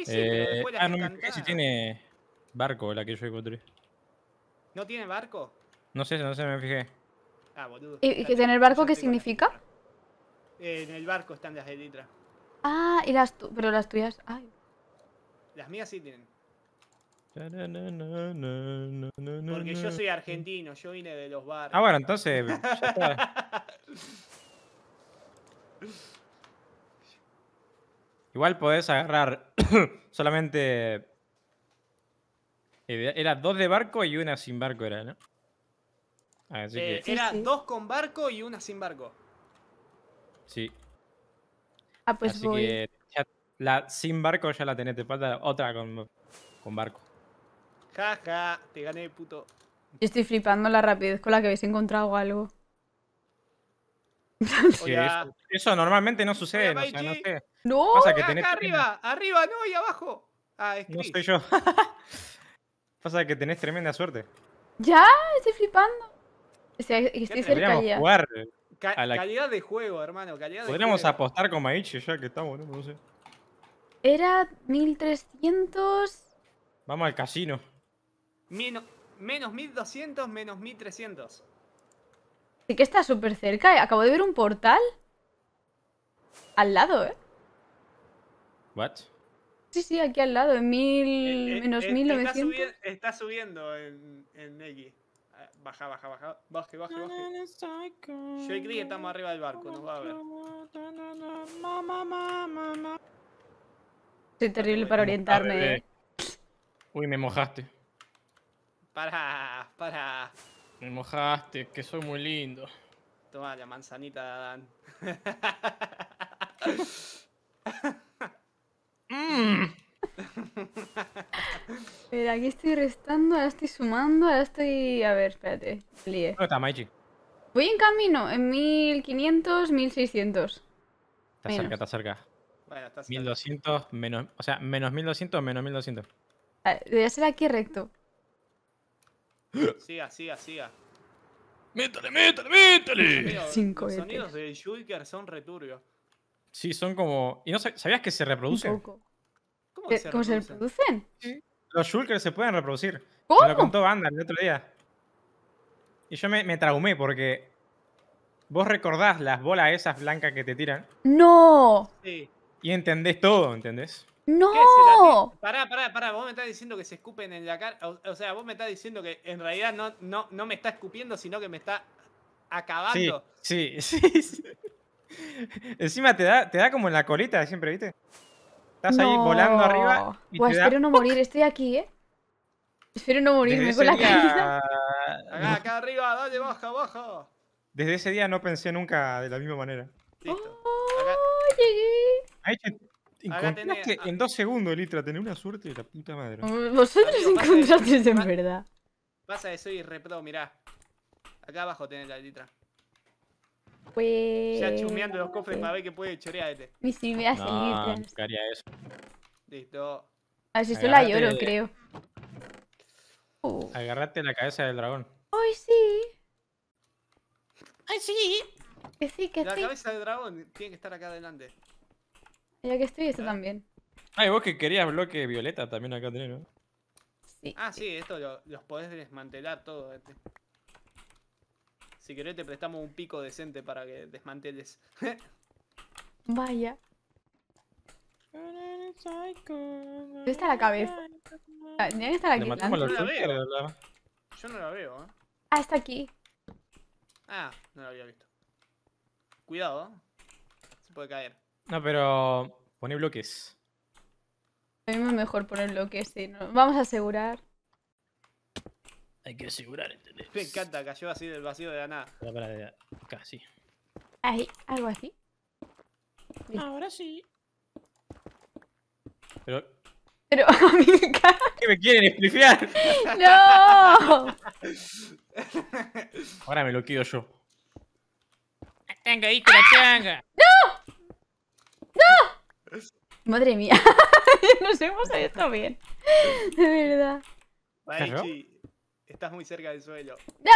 Y sí, pero Eh, después ah, no me fijé si tiene barco la que yo encontré. ¿No tiene barco? No sé, no sé, me fijé. Ah, boludo. ¿Y, que Espérate, tener barco qué significa? Eh, en el barco están las elitras. Ah, y las tu- pero las tuyas. Ay. Las mías sí tienen. Porque Porque yo soy argentino, yo vine de los barcos. Ah, bueno, entonces ya está. Igual podés agarrar solamente. eh, Era dos de barco y una sin barco, era, ¿no? Así Eh, que era sí. dos con barco y una sin barco. sí. Ah, pues Así voy. que ya- la sin barco ya la tenés, te falta otra con, con barco. Ja, ja, te gané, puto. Yo estoy flipando la rapidez con la que habéis encontrado algo. Eso, eso normalmente no sucede, o sea, no sé. ¡No! Pasa que Acá, tenés acá tremenda- arriba, arriba, no, y abajo. Ah, es No soy yo. Pasa que tenés tremenda suerte. ¡Ya! Estoy flipando. O sea, que estoy cerca ya. jugar. Ca- a la- Calidad de juego, hermano, calidad de Podríamos juego. apostar con Maichi ya que estamos, no, No sé. Era 1300. Vamos al casino. Menos, menos 1200, menos 1300. Sí que está súper cerca. ¿eh? Acabo de ver un portal. Al lado, ¿eh? What? Sí, sí, aquí al lado, en mil... Eh, eh, menos eh, 1900. Está, subi- está subiendo en, en X. Ah, Baja, baja, baja. Baje, baje, baje. Yo y Chris estamos arriba del barco, nos va a ver. Soy terrible para orientarme. ¿eh? Uy, me mojaste. Para, para. Me mojaste, que soy muy lindo. Toma la manzanita de Adán. Mm. Espera, aquí estoy restando, ahora estoy sumando, ahora estoy... A ver, espérate, lié. ¿Dónde está Maichi? Voy en camino, en 1500, 1600. Está Menos. cerca, está cerca. Bueno, está cerca. 1200 menos. O sea, menos 1200 menos 1200. Ah, Debería ser aquí recto. Siga, siga, siga. ¡Métale, métale, métale! Cinco los sonidos de Shulker son returbios. Sí, son como. ¿Y no sab- sabías que se Un reproducen? poco. ¿Cómo ¿Qué- que se ¿Cómo se reproducen? reproducen? Los Shulkers se pueden reproducir. Me ¿Cómo? lo contó Banda el otro día. Y yo me, me traumé porque. Vos recordás las bolas esas blancas que te tiran ¡No! Sí. y entendés todo, ¿entendés? ¡No! Pará, pará, pará. Vos me estás diciendo que se escupen en la cara. O, o sea, vos me estás diciendo que en realidad no, no, no me está escupiendo, sino que me está acabando. sí, sí, sí. Encima te da, te da como en la colita siempre, ¿viste? Estás ahí volando arriba y Buah, te da espero no morir, estoy aquí, ¿eh? Espero no morirme desde con la caída. día- Acá, acá arriba, dale, baja, baja. Desde ese día no pensé nunca de la misma manera. Listo. ¡Oh, llegué! Ahí te Acá encontraste tenés- en dos segundos, Litra, tenés una suerte de la puta madre. Vosotros encontrasteis en verdad. Pasa de soy repro, mirá. Acá abajo tenés la litra. Pues... Ya chumeando los cofres para ver que puede chorear este. Mis si me hace No, litras. ¿qué haría eso? Listo. A ver si esto la lloro, creo. Uh. Agarrate la cabeza del dragón. ¡Ay, sí! ¡Ay, sí! Que sí, que La sí. cabeza del dragón tiene que estar acá adelante. Ya que estoy, esto también. Ay, vos que querías bloque violeta también acá tenés, ¿no? Sí. Ah, sí, esto lo- los podés desmantelar todo. Este. Si querés te prestamos un pico decente para que desmanteles. Vaya. ¿Dónde está la cabeza? Ah, Tendría que estar ¿Le aquí. matamos delante. los No la Shulkers veo. o la- Yo no la veo, ¿eh? Ah, está aquí. Ah, no la había visto. Cuidado, ¿eh? Se puede caer. No, pero. Poné bloques. A mí me es mejor ponerlo que sí. ¿no? Vamos a asegurar. Hay que asegurar, ¿entendés? Me encanta, cayó así del vacío de la nada. Para, para, de acá, sí. Ahí, algo así. Listo. Ahora sí. Pero. Pero, amiga, ¿Qué me quieren esplifear? ¡no! Ahora me lo quedo yo. Tenga, hijo la changa. Madre mía. Nos hemos salido bien. De verdad. Baichi, estás muy cerca del suelo. ¡No!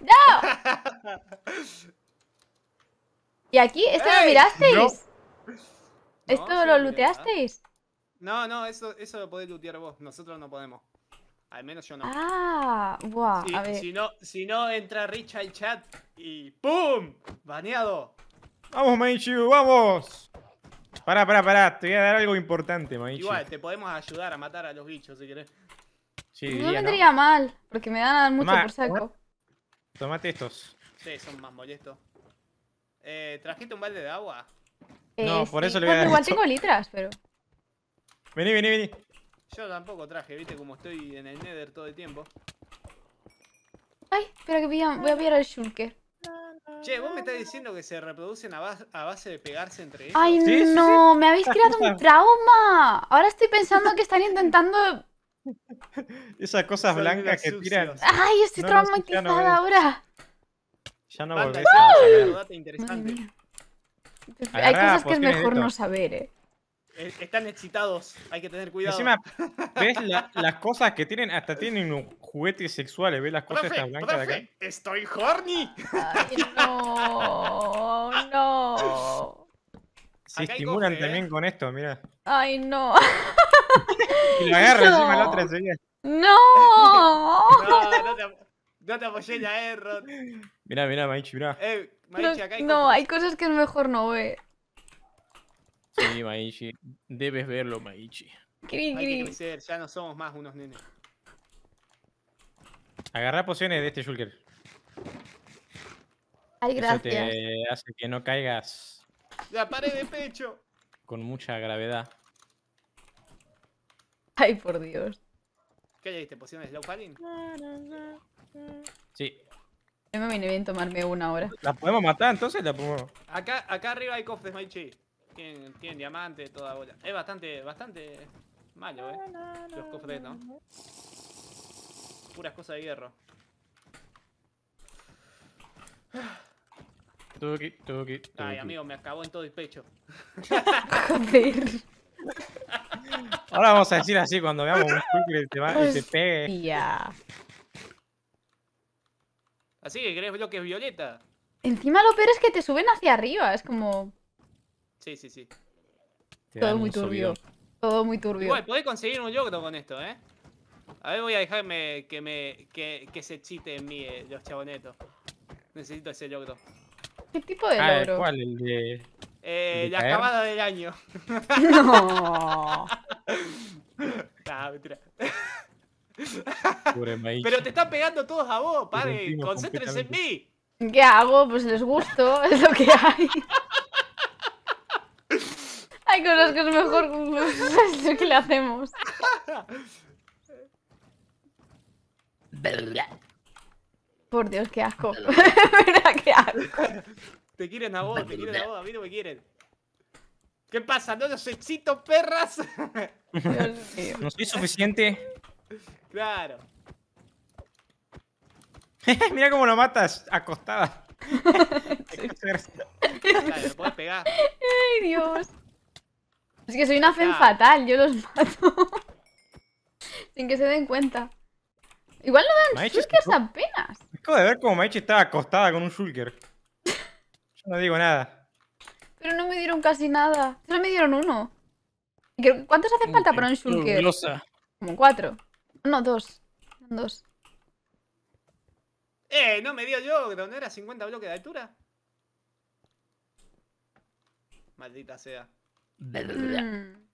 ¡No! ¿Y aquí? ¿Esto lo mirasteis? No. ¿Esto lo looteasteis? No, no, eso, eso lo podés lootear vos. Nosotros no podemos. Al menos yo no. Ah, buah, Si, a ver. si no, si no entra Rich al chat y ¡pum! Baneado. ¡Vamos, Maichu! ¡Vamos! Pará, pará, pará. Te voy a dar algo importante, Maichu. Igual, te podemos ayudar a matar a los bichos si querés. Sí, No diría, ¿no? vendría mal, porque me dan mucho Tomá, por saco. Tomate estos. Sí, son más molestos. Eh, ¿Trajiste un balde de agua? No, Eh, por sí. eso le voy a dar igual esto. tengo litras, pero. Vení, vení, vení. Yo tampoco traje, viste como estoy en el nether todo el tiempo. Ay, espera que pillan- voy a pillar el shulker. Che, vos me estás diciendo que se reproducen a base, a base de pegarse entre ellos. Ay, Sí, no, me habéis creado un trauma. Ahora estoy pensando que están intentando. Esas cosas Son blancas que tiran. Ay, estoy No, no, sí, ya no traumatizada ahora. Ya no volvés. data Madre interesante. Hay Agarrá cosas que es mejor no saber, eh. Eh, Están excitados, hay que tener cuidado. Encima, ¿ves la- las cosas que tienen? Hasta tienen un- juguetes sexuales. ¿Ves las cosas profe, estas blancas de acá? profe, estoy horny. Ay, no, no. Se Acá estimulan ¿eh? también con esto, mira. Ay, no. Y lo agarra encima la No. otra enseguida. No. No, no te, no te apoyé ya, eh, Rod. Mirá, mirá, Maichi, mirá. Eh, No, Maichi, acá hay no, hay cosas que es mejor no ver. Sí, Maichi. Debes verlo, Maichi. Cri, Hay que cri. crecer, ya no somos más unos nenes. Agarrá pociones de este Shulker. Ay, Eso gracias. te hace que no caigas La pared de pecho. con mucha gravedad. Ay, por Dios. ¿Qué le diste? ¿Pociones de slow falling? Sí. Yo me vine bien tomarme una hora. ¿La podemos matar entonces? La podemos... Acá, acá arriba hay cofres, Maichi. Tienen, tienen diamante, toda bola. Es bastante, bastante malo, eh. Los cofres, ¿no? Puras cosas de hierro. Tuki, tuki, Ay, tuki. amigo, me acabó en todo el pecho. Joder. Ahora vamos a decir así cuando veamos un va, y te pegue. Así que querés bloques violeta. Encima lo peor es que te suben hacia arriba. Es como Sí, sí, sí. Te todo muy turbio. Todo muy turbio. Igual, podés conseguir un logro con esto, eh. A ver, voy a dejarme que me que, que se excite en mí eh, los chabonetos. Necesito ese logro. ¿Qué tipo de Ah, logro? ¿cuál? El de... Eh, ¿De la caer? acabada del año. No. Nah, mentira. Pero te están pegando todos a vos, padre. Concéntrense en mí. ¿Qué hago? Pues les gusto, es lo que hay. Hay cosas que es mejor es lo que le hacemos. Por Dios, qué asco. Qué asco. Te quieren a vos, te quieren a vos, a mí no me quieren. ¿Qué pasa? ¿No los excito, perras? Dios mío. ¿No soy suficiente? claro. Mira cómo lo matas acostada. Claro, lo podés pegar. Ay, Dios. Es que soy una fen fatal, yo los mato. Sin que se den cuenta. Igual no dan Maichi, shulkers apenas. Acabo de ver cómo Maichi estaba acostada con un Shulker. Yo no digo nada. Pero no me dieron casi nada. Solo me dieron uno. ¿Y qué- ¿Cuántos hace falta para un shulker? Como cuatro. No, dos. Son dos. Eh, no me dio logro, ¿no era 50 bloques de altura? Maldita sea. Mm.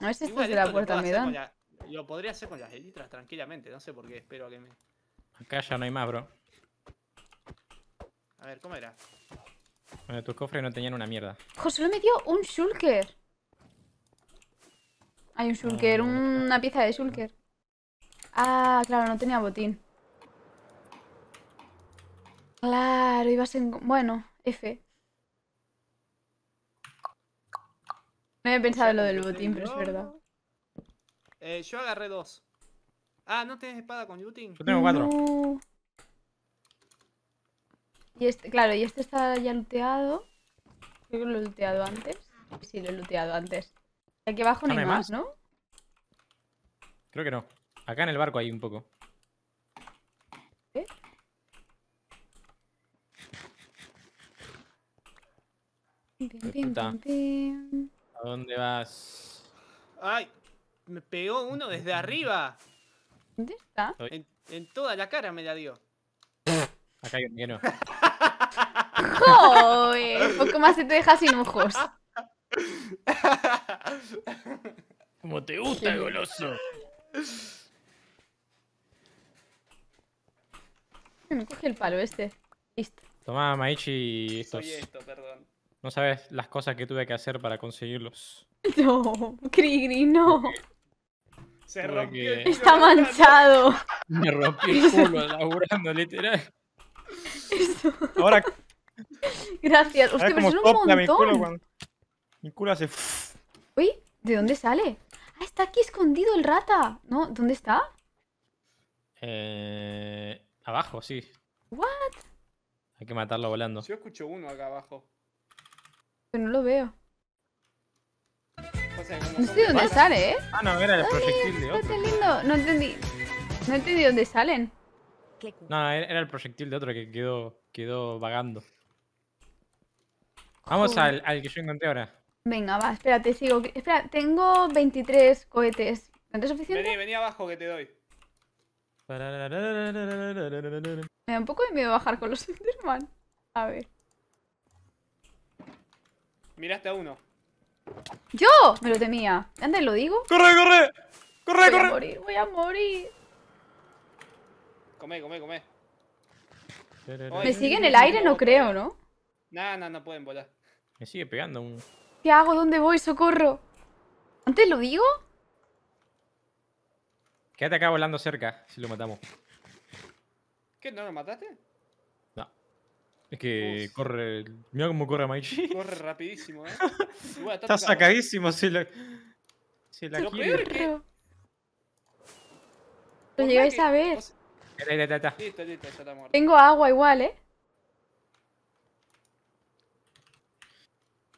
A ver si Igual de la puerta me dan. la- Lo podría hacer con las elitras tranquilamente, no sé por qué, espero a que me... Acá ya no hay más, bro. A ver, ¿cómo era? Bueno, tus cofres no tenían una mierda. Solo me dio un shulker. Hay un shulker, Ah. una pieza de shulker. Ah, claro, no tenía botín. Claro, iba a ser... Bueno, F. No había pensado en lo del botín, pero es verdad. Eh, yo agarré dos. Ah, ¿no tenés espada con looting? Yo tengo cuatro. No. Y este, claro, y este está ya looteado. Creo que lo he looteado antes. Sí, lo he looteado antes. Aquí abajo no ¿No hay más, más? ¿no? Creo que no. Acá en el barco hay un poco. Pim, pim, puta. pim, pim. ¿A dónde vas? ¡Ay! Me pegó uno desde arriba. ¿Dónde está? En, en toda la cara me la dio. Acá hay un que no. ¡Joder! Poco más se te deja sin ojos. Como te gusta, goloso. Me coge el palo este. Listo. Tomá, Maichi, estos. Soy esto, perdón. No sabes las cosas que tuve que hacer para conseguirlos. No, Grigri, no. Se rompió el que- culo Está laburando. manchado. Me rompí el culo laburando, literal. Ahora, Gracias. Hostia, ¿sabes pero son un sopla mi culo montón. cuando... Mi culo hace... Uy, ¿de dónde sale? Ah, está aquí escondido el rata. ¿No? ¿Dónde está? Eh... Abajo, sí. What? Hay que matarlo volando. Yo escucho uno acá abajo. Pero no lo veo. Como No sé dónde patas- sale, ¿eh? Ah, no, era el proyectil de Qué otro. lindo. No entendí. No entendí dónde salen. No, era era el proyectil de otro que quedó, quedó vagando. Vamos al, al que yo encontré ahora. Venga, va, espérate, sigo. Espera, tengo 23 cohetes. ¿No es suficiente? Vení, vení abajo que te doy. Me da un poco de miedo bajar con los Enderman. A ver. Miraste a uno. ¡Yo! Me lo temía. Antes lo digo. ¡Corre, corre! ¡Corre, Voy a corre! morir, voy a morir. Comé, comé, comé. Me sigue en el aire, no no, creo, no. ¿no? Nah, nah, no pueden volar. Me sigue pegando un... ¿Qué hago? ¿Dónde voy? ¡Socorro! ¿Antes lo digo? Quédate acá volando cerca, si lo matamos. ¿Qué? ¿No lo mataste? Es que Uf. corre... Mira cómo corre Maichi. Corre rapidísimo, ¿eh? Está sacadísimo, se la... Se la Lo quiere. peor es que- Socorro. Por Lo llegáis a ver. Listo, listo, ya está muerto. Tengo agua igual, ¿eh?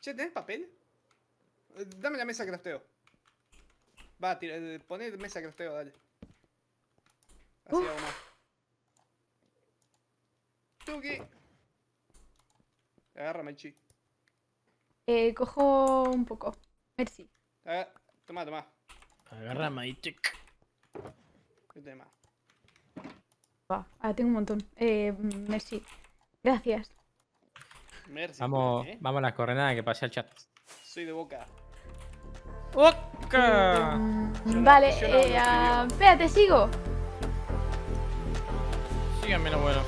Che, ¿tenés papel? Eh, Dame la mesa de crafteo. Va, tira, eh, poné mesa de crafteo, dale. Así hago más. Tuki. Agarra, Maichi. Eh, cojo un poco. Merci. Aga- Toma, toma. Agarra Maichi. Yo tengo más. Va, ahora tengo un montón. Eh, merci. Gracias. Merci. Vamos, ¿eh? vamos a las coordenadas que pasé al chat. Soy de boca. ¡Oca! Mm, vale, eh, ah, espérate, sigo. Síganme los buenos.